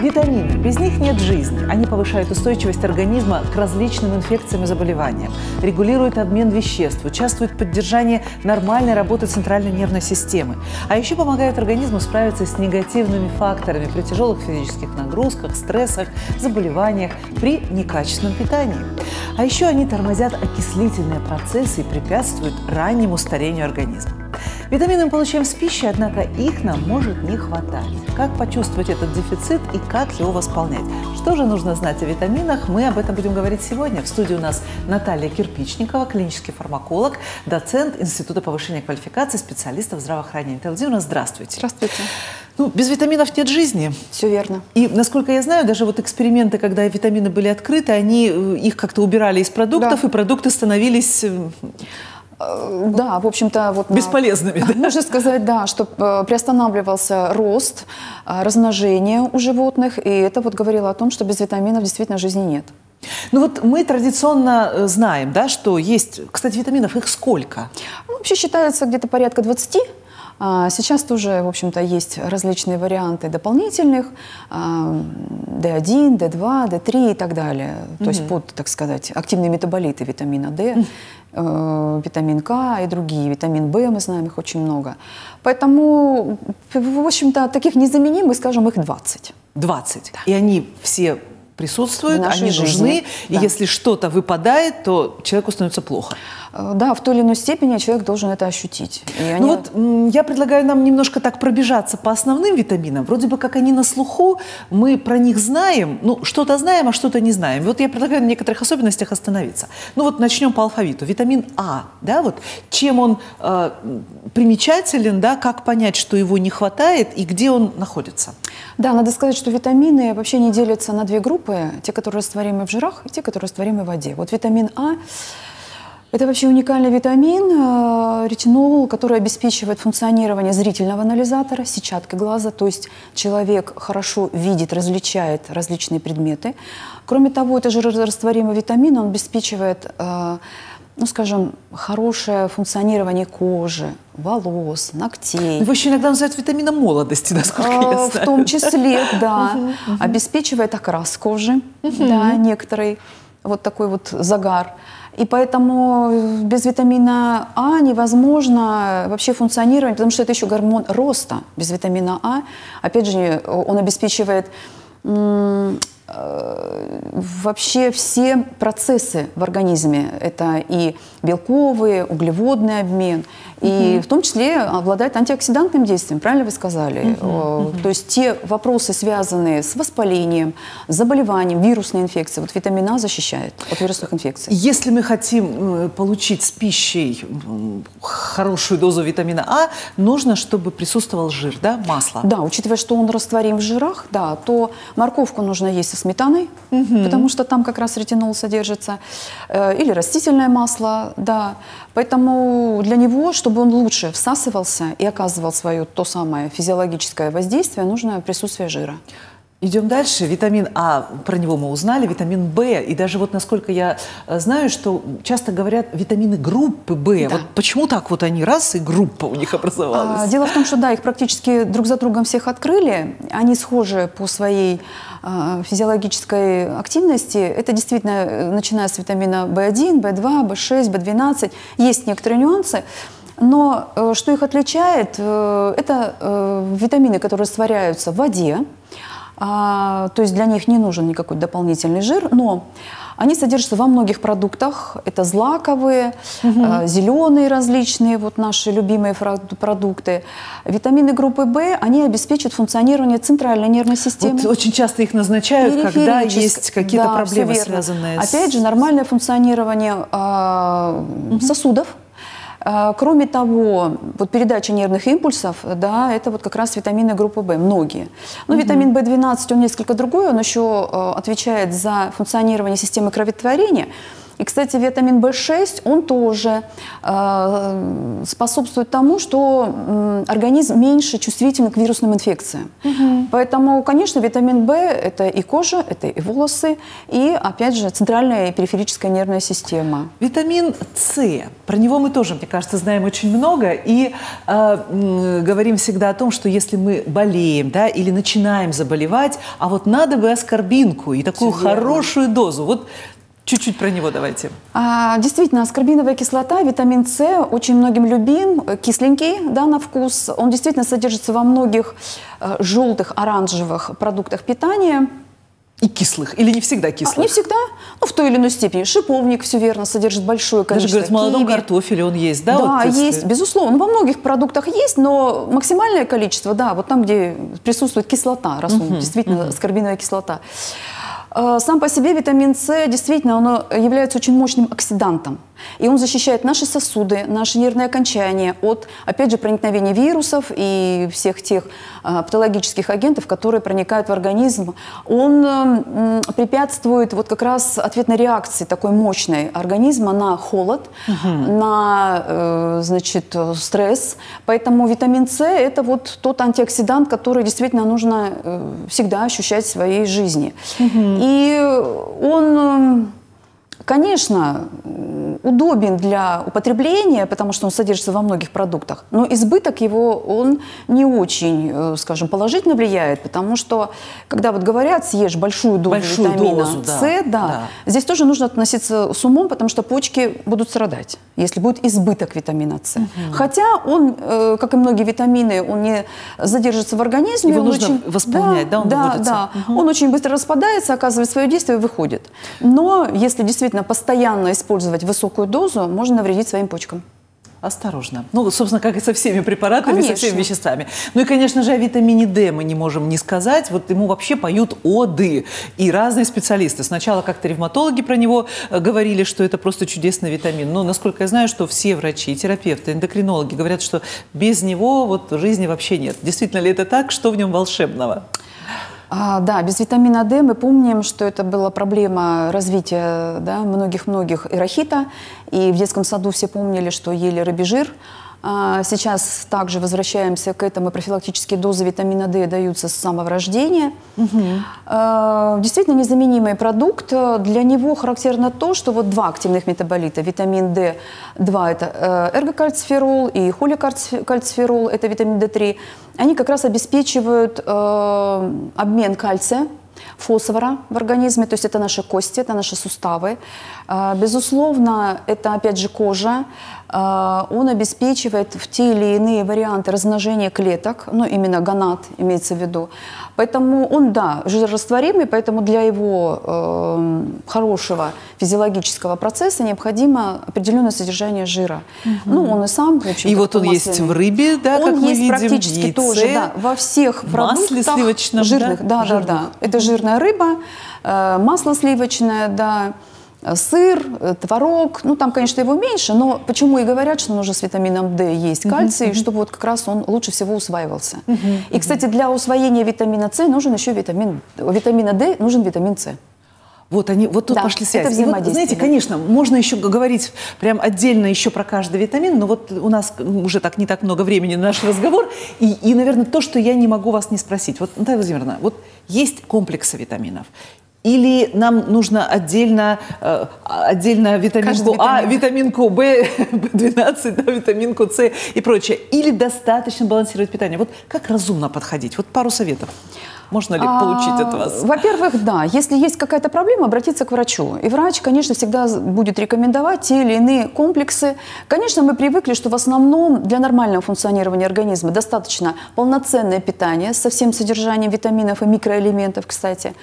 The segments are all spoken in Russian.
Витамины. Без них нет жизни. Они повышают устойчивость организма к различным инфекциям и заболеваниям, регулируют обмен веществ, участвуют в поддержании нормальной работы центральной нервной системы. А еще помогают организму справиться с негативными факторами при тяжелых физических нагрузках, стрессах, заболеваниях, при некачественном питании. А еще они тормозят окислительные процессы и препятствуют раннему старению организма. Витамины мы получаем с пищей, однако их нам может не хватать. Как почувствовать этот дефицит и как его восполнять? Что же нужно знать о витаминах? Мы об этом будем говорить сегодня. В студии у нас Наталья Кирпичникова, клинический фармаколог, доцент Института повышения квалификации специалистов здравоохранения. Наталья Владимировна, здравствуйте. Здравствуйте. Ну, без витаминов нет жизни. Все верно. И, насколько я знаю, даже вот эксперименты, когда витамины были открыты, они э, их как-то убирали из продуктов, Да. и продукты становились Э, Да, в общем-то, вот на- бесполезными. да? Можно сказать, да, что э, приостанавливался рост, э, размножение у животных, и это вот говорило о том, что без витаминов действительно жизни нет. Ну вот мы традиционно э, знаем, да, что есть, кстати, витаминов их сколько? Ну, вообще считается где-то порядка 20. А Сейчас тоже, в общем-то, есть различные варианты дополнительных, а, D1, D2, D3 и так далее. То есть под, так сказать, активные метаболиты витамина D, э, витамин К и другие. Витамин В, мы знаем, их очень много. Поэтому, в общем-то, таких незаменимых, скажем, их 20. 20. И они все присутствуют, они жизни, нужны, и да. если что-то выпадает, то человеку становится плохо. Э, Да, в той или иной степени человек должен это ощутить. И они- Ну вот я предлагаю нам немножко так пробежаться по основным витаминам. Вроде бы как они на слуху, мы про них знаем, ну что-то знаем, а что-то не знаем. Вот я предлагаю на некоторых особенностях остановиться. Ну вот начнем по алфавиту. Витамин А, да, вот чем он э, примечателен, да, как понять, что его не хватает и где он находится. Да, надо сказать, что витамины вообще не делятся на две группы. Те, которые растворимы в жирах, и те, которые растворимы в воде. Вот витамин А – это вообще уникальный витамин, э, ретинол, который обеспечивает функционирование зрительного анализатора, сетчатки глаза, то есть человек хорошо видит, различает различные предметы. Кроме того, это жирорастворимый витамин, он обеспечивает э, ну, скажем, хорошее функционирование кожи, волос, ногтей. Его еще иногда называют витамином молодости, насколько я В знаю. том числе, да, обеспечивает окрас кожи, да, некоторый вот такой вот загар. И поэтому без витамина А невозможно вообще функционировать, потому что это еще гормон роста. Без витамина А, опять же, он обеспечивает вообще все процессы в организме. Это и белковый, углеводный обмен, и в том числе обладает антиоксидантным действием, правильно вы сказали? Э, То есть те вопросы, связанные с воспалением, заболеванием, вирусной инфекцией, вот витамин А защищает от вирусных инфекций. Если мы хотим э, получить с пищей хорошую дозу витамина А, нужно, чтобы присутствовал жир, да, масло. Да, учитывая, что он растворим в жирах, да, то морковку нужно есть сметаной, потому что там как раз ретинол содержится, э, или растительное масло, да. Поэтому для него, чтобы он лучше всасывался и оказывал свое то самое физиологическое воздействие, нужно присутствие жира. Идем дальше. Витамин А, про него мы узнали, витамин В. И даже вот насколько я э, знаю, что часто говорят витамины группы В. Да. Вот почему так вот они раз и группа у них образовалась? А, Дело в том, что да, их практически друг за другом всех открыли. Они схожи по своей а, физиологической активности. Это действительно, э, начиная с витамина В1, В2, В6, В12. Есть некоторые нюансы. Но что их отличает, это витамины, которые растворяются в воде, а, то есть для них не нужен никакой дополнительный жир, но они содержатся во многих продуктах. Это злаковые, э, зеленые различные, вот наши любимые продукты. Витамины группы В, они обеспечивают функционирование центральной нервной системы. Вот очень часто их назначают, когда есть какие-то Да, проблемы, связанные с... Опять же, нормальное функционирование а, сосудов. А, Кроме того, вот передача нервных импульсов, да, это вот как раз витамины группы В, многие. Но витамин В12, он несколько другой, он еще э, отвечает за функционирование системы кроветворения. И, кстати, витамин В6, он тоже э, способствует тому, что э, организм меньше чувствителен к вирусным инфекциям. Угу. Поэтому, конечно, витамин В – это и кожа, это и волосы, и, опять же, центральная и периферическая нервная система. Витамин С. Про него мы тоже, мне кажется, знаем очень много. И э, говорим всегда о том, что если мы болеем да, или начинаем заболевать, а вот надо бы аскорбинку и такую Все хорошую дозу. Вот Чуть-чуть про него давайте. А, действительно, аскорбиновая кислота, витамин С, очень многим любим, кисленький да, на вкус. Он действительно содержится во многих э, желтых, оранжевых продуктах питания. И кислых? Или не всегда кислых? А, не всегда. Ну, в той или иной степени. Шиповник, все верно, содержит большое количество Даже, говорят, в молодом киви. картофеле он есть, да? Да, вот, есть, безусловно. Во многих продуктах есть, но максимальное количество, да, вот там, где присутствует кислота, раз угу, действительно угу. аскорбиновая кислота. Э, сам по себе витамин С действительно он является очень мощным оксидантом. И он защищает наши сосуды, наши нервные окончания от, опять же, проникновения вирусов и всех тех э, патологических агентов, которые проникают в организм. Он э, препятствует вот как раз ответной реакции такой мощной организма на холод, угу. на, э, значит, стресс. Поэтому витамин С – это вот тот антиоксидант, который действительно нужно э, всегда ощущать в своей жизни. Угу. И он конечно, удобен для употребления, потому что он содержится во многих продуктах, но избыток его, он не очень, э, скажем, положительно влияет, потому что, когда вот говорят, съешь большую дозу большую витамина дозу, С, да, да, да, здесь тоже нужно относиться с умом, потому что почки будут страдать, если будет избыток витамина С. Угу. Хотя он, э, как и многие витамины, он не задержится в организме. Его нужно очень, восполнять, да, да, он да, да. Угу. Он очень быстро распадается, оказывает свое действие и выходит. Но если действительно постоянно использовать высокую дозу, можно навредить своим почкам. Осторожно. Ну, собственно, как и со всеми препаратами, конечно. со всеми веществами. Ну и, конечно же, о витамине D мы не можем не сказать. Вот ему вообще поют оды. И разные специалисты. Сначала как-то ревматологи про него э, говорили, что это просто чудесный витамин. Но, насколько я знаю, что все врачи, терапевты, эндокринологи говорят, что без него вот жизни вообще нет. Действительно ли это так? Что в нем волшебного? А, да, без витамина D мы помним, что это была проблема развития да, многих-многих ирохита. И в детском саду все помнили, что ели рыбий а, Сейчас также возвращаемся к этому. Профилактические дозы витамина D даются с самого рождения. Угу. Действительно незаменимый продукт. Для него характерно то, что вот два активных метаболита. Витамин D2 – это э, эргокальциферол и холикальциферол – это витамин D3 они как раз обеспечивают э, обмен кальция, фосфора в организме, то есть это наши кости, это наши суставы. Э, безусловно, это опять же кожа, он обеспечивает в те или иные варианты размножения клеток, ну именно гонат имеется в виду. Поэтому он, да, жирорастворимый, поэтому для его э, хорошего физиологического процесса необходимо определенное содержание жира. Угу. Ну, он и сам, в общем И вот он есть в рыбе, да, он как мы есть видим, практически яйце, тоже, да, во всех продуктах сливочном, жирных, да, да, да, да. Это жирная рыба, э, масло сливочное, да, Э, сыр, э, творог, ну там, конечно, его меньше, но почему и говорят, что нужно с витамином D есть кальций, uh-huh, чтобы вот как раз он лучше всего усваивался. Uh-huh, и, кстати, для усвоения витамина С нужен еще витамин, витамина D нужен витамин С. Вот они, вот тут да, пошли связи. Это вот, знаете, конечно, можно еще говорить прям отдельно еще про каждый витамин, но вот у нас уже так не так много времени на наш разговор, и, и наверное, то, что я не могу вас не спросить. Вот, Наталья Владимировна, вот есть комплексы витаминов, или нам нужно отдельно, э, отдельно витаминку А, витаминку В, B12, да, витаминку С и прочее. Или достаточно балансировать питание. Вот как разумно подходить? Вот пару советов. Можно ли получить от вас? А, во-первых, да. Если есть какая-то проблема, обратиться к врачу. И врач, конечно, всегда будет рекомендовать те или иные комплексы. Конечно, мы привыкли, что в основном для нормального функционирования организма достаточно полноценное питание со всем содержанием витаминов и микроэлементов, кстати.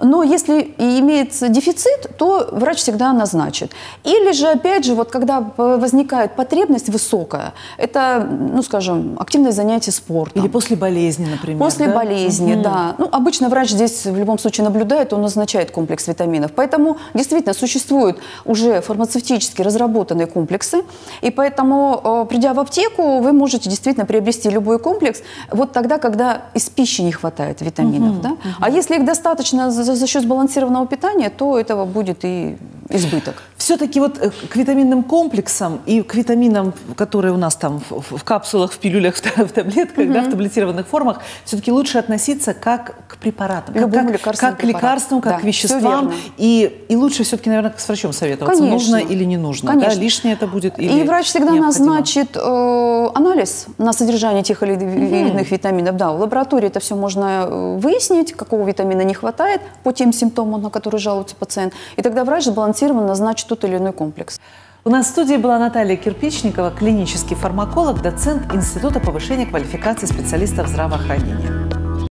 Но если имеется дефицит, то врач всегда назначит. Или же, опять же, вот когда возникает потребность высокая, это, ну, скажем, активное занятие спортом. Или после болезни, например. После да? болезни, угу. да. Ну, обычно врач здесь в любом случае наблюдает, он назначает комплекс витаминов. Поэтому действительно существуют уже фармацевтически разработанные комплексы. И поэтому, э, придя в аптеку, вы можете действительно приобрести любой комплекс вот тогда, когда из пищи не хватает витаминов. Угу, да? угу. А если их достаточно за, за счет сбалансированного питания, то этого будет и избыток. Все-таки вот э, к витаминным комплексам и к витаминам, которые у нас там в, в капсулах, в пилюлях, в, в таблетках, угу. да, в таблетированных формах, все-таки лучше относиться как к препаратам, Любым как, лекарственным как к лекарствам, как да, к веществам. И, и лучше все-таки, наверное, с врачом советоваться, Конечно. нужно или не нужно. Конечно. Да, лишнее это будет или И врач всегда необходимо. назначит э, анализ на содержание тех или иных витаминов. Да, в лаборатории это все можно э, выяснить, какого витамина не хватает по тем симптомам, на которые жалуется пациент. И тогда врач сбалансированно назначит тот или иной комплекс. У нас в студии была Наталья Кирпичникова, клинический фармаколог, доцент Института повышения квалификации специалистов здравоохранения.